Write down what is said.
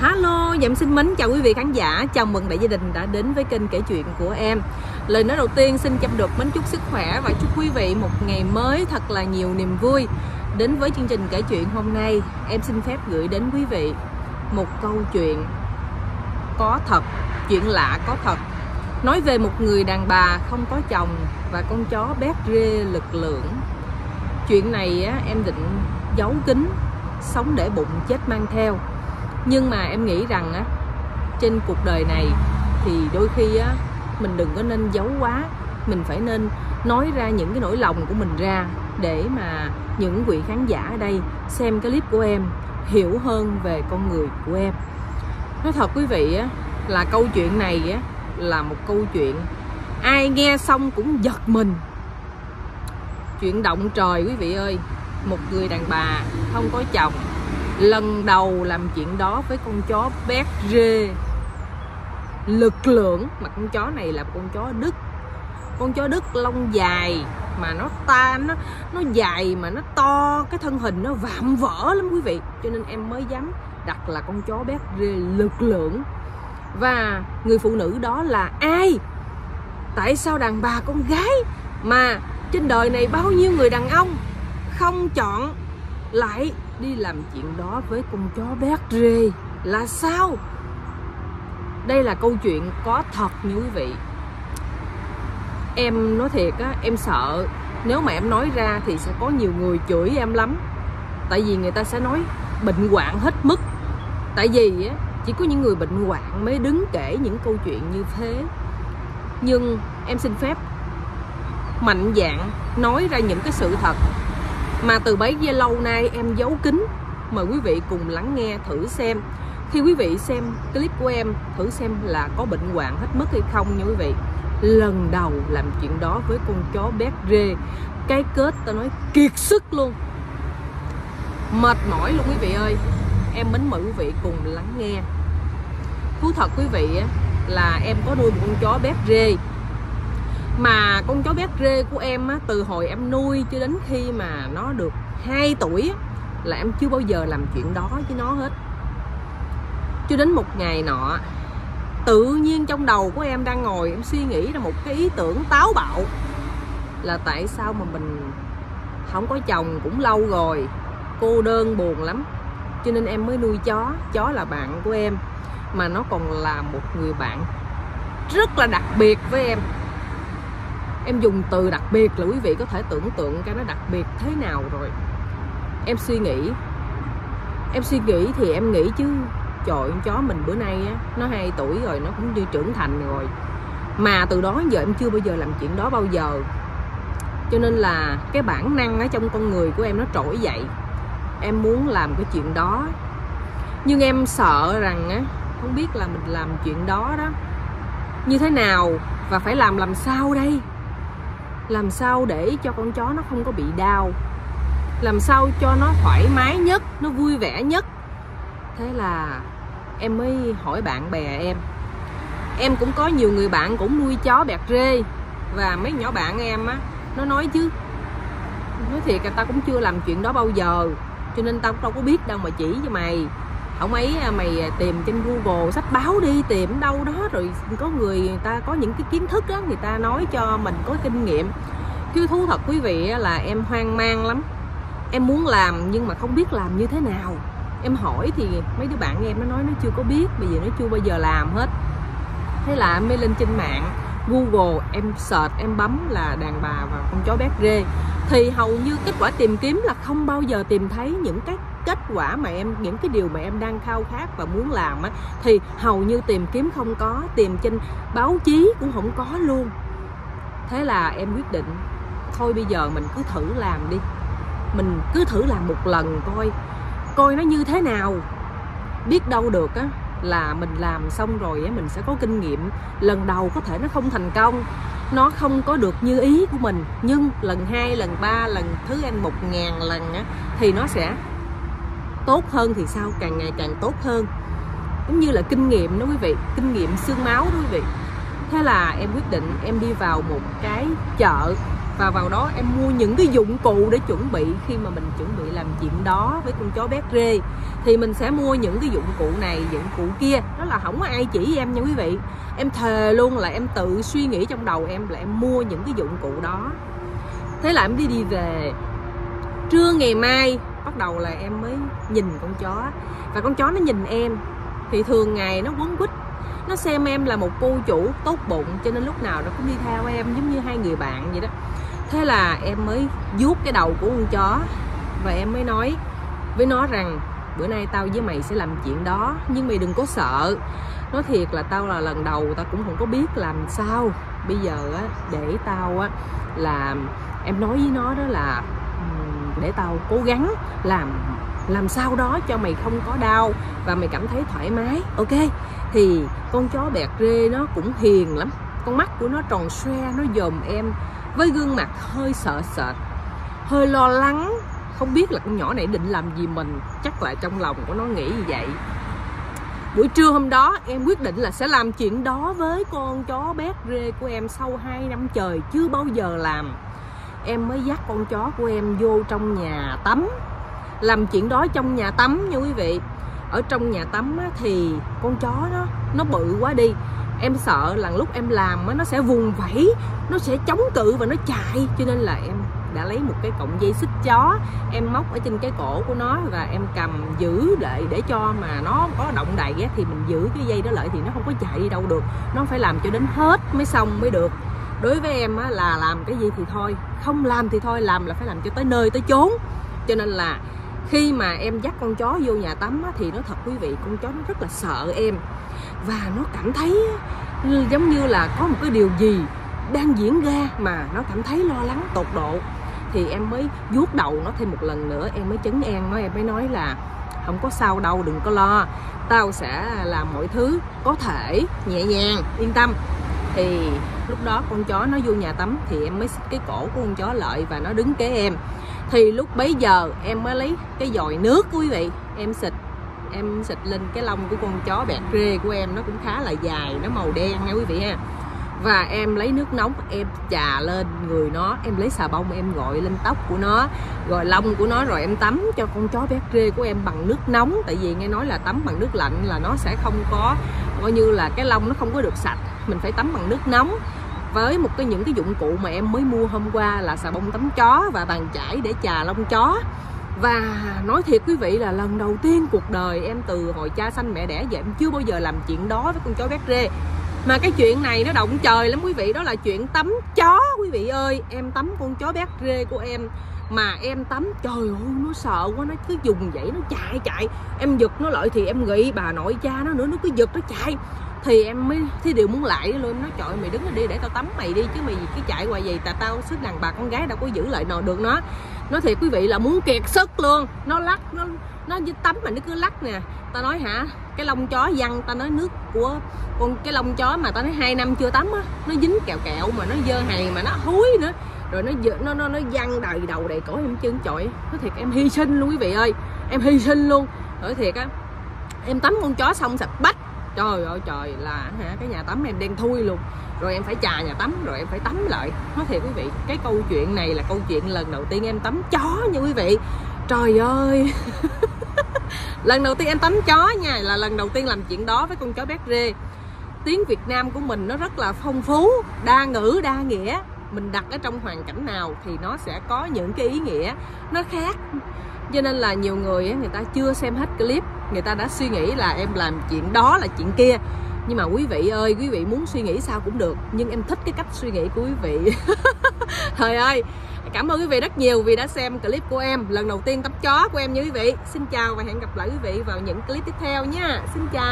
Hello, dạ em xin mến. Chào quý vị khán giả. Chào mừng đại gia đình đã đến với kênh kể chuyện của em. Lời nói đầu tiên xin chăm được mến chúc sức khỏe Và chúc quý vị một ngày mới thật là nhiều niềm vui. Đến với chương trình kể chuyện hôm nay Em xin phép gửi đến quý vị Một câu chuyện Có thật, chuyện lạ có thật. Nói về một người đàn bà không có chồng Và con chó bét rê lực lượng. Chuyện này á, em định giấu kín Sống để bụng chết mang theo nhưng mà em nghĩ rằng á, trên cuộc đời này thì đôi khi á, mình đừng có nên giấu quá. Mình phải nên nói ra những cái nỗi lòng của mình ra để mà những vị khán giả ở đây xem cái clip của em hiểu hơn về con người của em. Nói thật quý vị á, là câu chuyện này á, là một câu chuyện ai nghe xong cũng giật mình. Chuyện động trời quý vị ơi, một người đàn bà không có chồng lần đầu làm chuyện đó với con chó bé rê. Lực lượng mà con chó này là con chó đức. Con chó đức lông dài mà nó ta, nó nó dài mà nó to, cái thân hình nó vạm vỡ lắm quý vị. Cho nên em mới dám đặt là con chó bé rê lực lượng. Và người phụ nữ đó là ai? Tại sao đàn bà con gái mà trên đời này bao nhiêu người đàn ông không chọn lại đi làm chuyện đó với con chó bé rê. Là sao? Đây là câu chuyện có thật như quý vị. Em nói thiệt á, em sợ. Nếu mà em nói ra thì sẽ có nhiều người chửi em lắm. Tại vì người ta sẽ nói bệnh hoạn hết mức. Tại vì á, chỉ có những người bệnh hoạn mới đứng kể những câu chuyện như thế. Nhưng em xin phép mạnh dạng nói ra những cái sự thật mà từ bấy giờ lâu nay em giấu kín. Mời quý vị cùng lắng nghe thử xem. Khi quý vị xem clip của em, thử xem là có bệnh hoạn hết mất hay không nha quý vị. Lần đầu làm chuyện đó với con chó bé rê. Cái kết ta nói kiệt sức luôn. Mệt mỏi luôn quý vị ơi. Em mến mời quý vị cùng lắng nghe. Thú thật quý vị là em có nuôi một con chó bé rê mà con chó bé rê của em á, từ hồi em nuôi cho đến khi mà nó được 2 tuổi á, là em chưa bao giờ làm chuyện đó với nó hết. Cho đến một ngày nọ tự nhiên trong đầu của em đang ngồi em suy nghĩ ra một cái ý tưởng táo bạo là tại sao mà mình không có chồng cũng lâu rồi cô đơn buồn lắm. Cho nên em mới nuôi chó chó là bạn của em mà nó còn là một người bạn rất là đặc biệt với em em dùng từ đặc biệt là quý vị có thể tưởng tượng cái nó đặc biệt thế nào rồi. Em suy nghĩ. Em suy nghĩ thì em nghĩ chứ. Trời, con chó mình bữa nay á, nó 2 tuổi rồi, nó cũng như trưởng thành rồi. Mà từ đó giờ em chưa bao giờ làm chuyện đó bao giờ. Cho nên là cái bản năng ở trong con người của em nó trỗi dậy. Em muốn làm cái chuyện đó. Nhưng em sợ rằng á, không biết là mình làm chuyện đó đó, như thế nào và phải làm làm sao đây? Làm sao để cho con chó nó không có bị đau? Làm sao cho nó thoải mái nhất, nó vui vẻ nhất? Thế là em mới hỏi bạn bè em. Em cũng có nhiều người bạn cũng nuôi chó bẹt rê. Và mấy nhỏ bạn em á, nó nói chứ, nói thiệt là tao cũng chưa làm chuyện đó bao giờ, cho nên tao cũng đâu có biết đâu mà chỉ cho mày ông ấy à, mày à, tìm trên google sách báo đi tìm đâu đó rồi có người, người ta có những cái kiến thức đó người ta nói cho mình có kinh nghiệm. Chứ thú thật quý vị là em hoang mang lắm. Em muốn làm nhưng mà không biết làm như thế nào. Em hỏi thì mấy đứa bạn em nó nói nó chưa có biết bây giờ nó chưa bao giờ làm hết. Thế là em mới lên trên mạng google, em search, em bấm là đàn bà và con chó bé rê thì hầu như kết quả tìm kiếm là không bao giờ tìm thấy những cái kết quả mà em, những cái điều mà em đang khao khát và muốn làm á. Thì hầu như tìm kiếm không có, tìm trên báo chí cũng không có luôn. Thế là em quyết định, thôi bây giờ mình cứ thử làm đi. Mình cứ thử làm một lần coi coi nó như thế nào. Biết đâu được á là mình làm xong rồi mình sẽ có kinh nghiệm. Lần đầu có thể nó không thành công, nó không có được như ý của mình. Nhưng lần hai, lần ba, lần thứ anh một ngàn lần á, thì nó sẽ tốt hơn thì sao? Càng ngày càng tốt hơn. Cũng như là kinh nghiệm đó quý vị, kinh nghiệm xương máu đó quý vị. Thế là em quyết định em đi vào một cái chợ và vào đó em mua những cái dụng cụ để chuẩn bị khi mà mình chuẩn bị làm chuyện đó với con chó bé rê thì mình sẽ mua những cái dụng cụ này, dụng cụ kia. Đó là không có ai chỉ em nha quý vị. Em thề luôn là em tự suy nghĩ trong đầu em là em mua những cái dụng cụ đó. Thế là em đi đi về. Trưa ngày mai bắt đầu là em mới nhìn con chó. Và con chó nó nhìn em. Thì thường ngày nó quấn quýt. Nó xem em là một cô chủ tốt bụng cho nên lúc nào nó cũng đi theo em giống như hai người bạn vậy đó thế là em mới vuốt cái đầu của con chó. Và em mới nói với nó rằng, bữa nay tao với mày sẽ làm chuyện đó, nhưng mày đừng có sợ. Nói thiệt là tao là lần đầu tao cũng không có biết làm sao. Bây giờ á, để tao á, là em nói với nó đó là để tao cố gắng làm làm sao đó cho mày không có đau và mày cảm thấy thoải mái. Ok? Thì con chó bẹt rê nó cũng hiền lắm. Con mắt của nó tròn xoe, nó dòm em với gương mặt hơi sợ sệt hơi lo lắng không biết là con nhỏ này định làm gì mình chắc là trong lòng của nó nghĩ như vậy. Buổi trưa hôm đó em quyết định là sẽ làm chuyện đó với con chó bé rê của em sau 2 năm trời chưa bao giờ làm. Em mới dắt con chó của em vô trong nhà tắm. Làm chuyện đó trong nhà tắm nha quý vị. Ở trong nhà tắm á, thì con chó đó nó bự quá đi em sợ là lúc em làm á, nó sẽ vùng vẫy nó sẽ chống cự và nó chạy. Cho nên là em đã lấy một cái cọng dây xích chó em móc ở trên cái cổ của nó và em cầm giữ lại để cho mà nó có động đậy á, thì mình giữ cái dây đó lại thì nó không có chạy đi đâu được. Nó phải làm cho đến hết mới xong mới được. Đối với em á, là làm cái gì thì thôi không làm thì thôi làm là phải làm cho tới nơi tới chốn. Cho nên là khi mà em dắt con chó vô nhà tắm á, thì nó thật quý vị con chó nó rất là sợ em. Và nó cảm thấy giống như là có một cái điều gì đang diễn ra mà nó cảm thấy lo lắng tột độ. Thì em mới vuốt đầu nó thêm một lần nữa em mới chấn an nó em mới nói là không có sao đâu đừng có lo. Tao sẽ làm mọi thứ có thể nhẹ nhàng yên tâm. Thì lúc đó con chó nó vô nhà tắm thì em mới xích cái cổ của con chó lại và nó đứng kế em thì lúc bấy giờ em mới lấy cái dòi nước quý vị. Em xịt em xịt lên cái lông của con chó bẹt rê của em. Nó cũng khá là dài, nó màu đen nha quý vị ha. Và em lấy nước nóng, em chà lên người nó. Em lấy xà bông, em gội lên tóc của nó rồi lông của nó, rồi em tắm cho con chó bé rê của em bằng nước nóng. Tại vì nghe nói là tắm bằng nước lạnh là nó sẽ không có, coi như là cái lông nó không có được sạch. Mình phải tắm bằng nước nóng với một cái những cái dụng cụ mà em mới mua hôm qua là xà bông tắm chó và bàn chải để chà lông chó. Và nói thiệt quý vị là lần đầu tiên cuộc đời em từ hồi cha sanh mẹ đẻ giờ em chưa bao giờ làm chuyện đó với con chó bé rê. Mà cái chuyện này nó động trời lắm quý vị, đó là chuyện tắm chó quý vị ơi. Em tắm con chó bé rê của em mà em tắm, trời ơi, nó sợ quá, nó cứ dùng vậy nó chạy chạy. Em giật nó lại thì em nghĩ bà nội cha nó nữa, nó cứ giật nó chạy thì em mới thi điều muốn lại luôn nó trời mày đứng đi để tao tắm mày đi, chứ mày cái chạy hoài vậy, tại tao sức đàn bà con gái đâu có giữ lại nào được nó. Nói thiệt quý vị là muốn kiệt sức luôn. Nó lắc, nó nó như tắm mà nó cứ lắc nè. Tao nói hả? Cái lông chó văng, tao nói nước của con, cái lông chó mà tao nói hai năm chưa tắm á, nó dính kẹo kẹo mà nó dơ hàng mà nó húi nữa. Rồi nó nó nó nó văng đầy đầu đầy cổ em chân chọi nói thiệt em hy sinh luôn quý vị ơi. Em hy sinh luôn. Nói thiệt á, em tắm con chó xong sạch bách trời ơi, trời, là hả, cái nhà tắm em đen thui luôn. Rồi em phải chà nhà tắm, rồi em phải tắm lại. Nói thiệt quý vị, cái câu chuyện này là câu chuyện lần đầu tiên em tắm chó nha quý vị. Trời ơi. Lần đầu tiên em tắm chó nha, là lần đầu tiên làm chuyện đó với con chó bé rê. Tiếng Việt Nam của mình nó rất là phong phú, đa ngữ, đa nghĩa. Mình đặt ở trong hoàn cảnh nào thì nó sẽ có những cái ý nghĩa nó khác cho nên là nhiều người người ta chưa xem hết clip, người ta đã suy nghĩ là em làm chuyện đó là chuyện kia. Nhưng mà quý vị ơi, quý vị muốn suy nghĩ sao cũng được, nhưng em thích cái cách suy nghĩ của quý vị. Thời ơi, cảm ơn quý vị rất nhiều vì đã xem clip của em, lần đầu tiên tắm chó của em như quý vị. Xin chào và hẹn gặp lại quý vị vào những clip tiếp theo nha. Xin chào.